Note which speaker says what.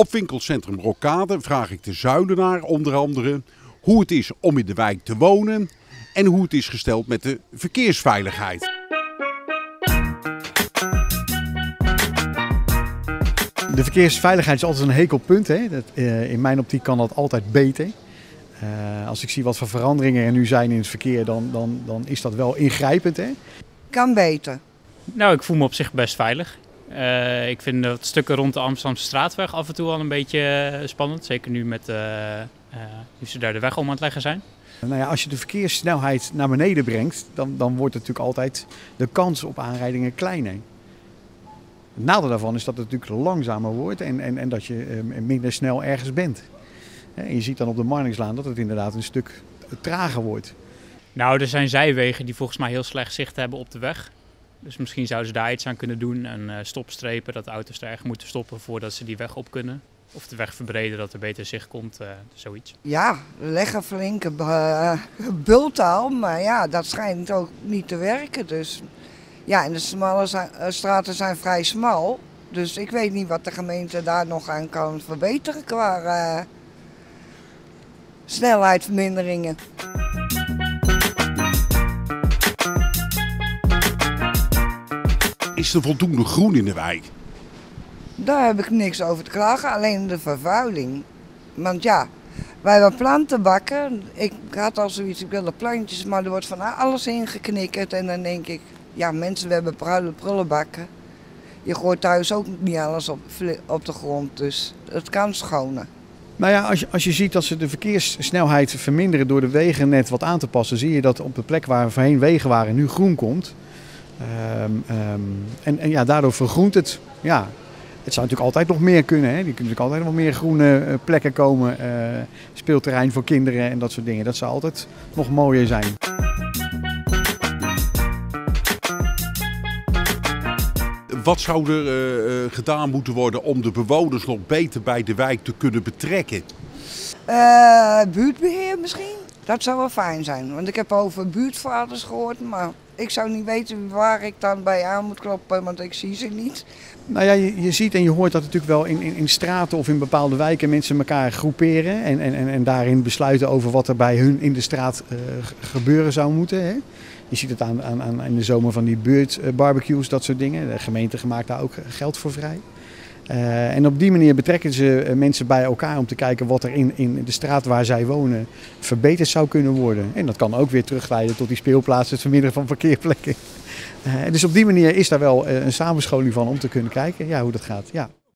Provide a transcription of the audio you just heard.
Speaker 1: Op winkelcentrum Rokade vraag ik de Zuidenaar onder andere hoe het is om in de wijk te wonen en hoe het is gesteld met de verkeersveiligheid.
Speaker 2: De verkeersveiligheid is altijd een hekelpunt. Hè? Dat, uh, in mijn optiek kan dat altijd beter. Uh, als ik zie wat voor veranderingen er nu zijn in het verkeer, dan, dan, dan is dat wel ingrijpend. Hè?
Speaker 3: Kan beter.
Speaker 4: Nou, ik voel me op zich best veilig. Uh, ik vind het stukken rond de Amsterdamse straatweg af en toe al een beetje spannend. Zeker nu met nu ze daar de weg om aan het leggen zijn.
Speaker 2: Nou ja, als je de verkeerssnelheid naar beneden brengt, dan, dan wordt natuurlijk altijd de kans op aanrijdingen kleiner. Het nadeel daarvan is dat het natuurlijk langzamer wordt en, en, en dat je minder snel ergens bent. En je ziet dan op de Marnixlaan dat het inderdaad een stuk trager wordt.
Speaker 4: Nou, er zijn zijwegen die volgens mij heel slecht zicht hebben op de weg. Dus misschien zouden ze daar iets aan kunnen doen en uh, stopstrepen, dat auto's er erg moeten stoppen voordat ze die weg op kunnen. Of de weg verbreden dat er beter zicht komt, uh, zoiets.
Speaker 3: Ja, leggen flinke uh, bultaal, maar ja, dat schijnt ook niet te werken. Dus ja, en de smalle straten zijn vrij smal. Dus ik weet niet wat de gemeente daar nog aan kan verbeteren qua snelheidsverminderingen.
Speaker 1: Is er voldoende groen in de wijk?
Speaker 3: Daar heb ik niks over te klagen, alleen de vervuiling. Want ja, wij hebben plantenbakken. Ik had al zoiets, ik wilde plantjes, maar er wordt van alles ingeknikkerd. En dan denk ik, ja mensen, we hebben pruilen prullenbakken. Je gooit thuis ook niet alles op, op de grond, dus het kan schonen.
Speaker 2: Nou ja, als je, als je ziet dat ze de verkeerssnelheid verminderen door de wegen net wat aan te passen, zie je dat op de plek waar voorheen wegen waren nu groen komt. Um, um, en, en ja, daardoor vergroent het. Ja, het zou natuurlijk altijd nog meer kunnen. Hè. Er kunnen natuurlijk altijd nog meer groene plekken komen. Uh, speelterrein voor kinderen en dat soort dingen. Dat zou altijd nog mooier zijn.
Speaker 1: Wat zou er uh, gedaan moeten worden om de bewoners nog beter bij de wijk te kunnen betrekken?
Speaker 3: Uh, buurtbeheer misschien? Dat zou wel fijn zijn. Want ik heb over buurtvaders gehoord, maar ik zou niet weten waar ik dan bij aan moet kloppen, want ik zie ze niet.
Speaker 2: Nou ja, je, ziet en je hoort dat natuurlijk wel in, in, in, straten of in bepaalde wijken mensen elkaar groeperen en, en, en daarin besluiten over wat er bij hun in de straat uh, gebeuren zou moeten. Hè. Je ziet het aan, aan, aan in de zomer van die buurtbarbecues, dat soort dingen. De gemeente maakt daar ook geld voor vrij. Uh, en op die manier betrekken ze mensen bij elkaar om te kijken wat er in, in de straat waar zij wonen verbeterd zou kunnen worden. En dat kan ook weer terugleiden tot die speelplaatsen, het verminderen van parkeerplekken. Uh, dus op die manier is daar wel een samenscholing van om te kunnen kijken ja, hoe dat gaat. Ja.